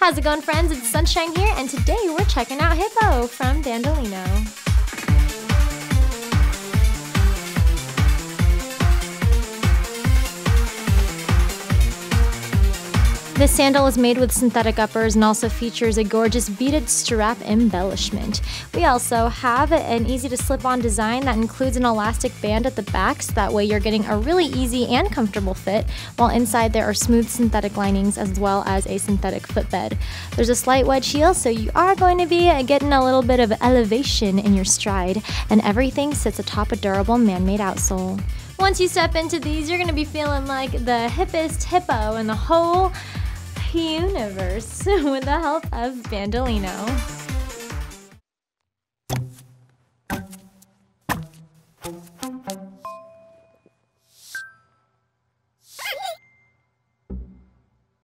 How's it going, friends? It's Sunshine here, and today we're checking out Hippo from Bandolino. This sandal is made with synthetic uppers and also features a gorgeous beaded strap embellishment. We also have an easy to slip on design that includes an elastic band at the back so that way you're getting a really easy and comfortable fit, while inside there are smooth synthetic linings as well as a synthetic footbed. There's a slight wedge heel so you are going to be getting a little bit of elevation in your stride, and everything sits atop a durable man made outsole. Once you step into these, you're going to be feeling like the hippest hippo in the whole universe with the help of Bandolino.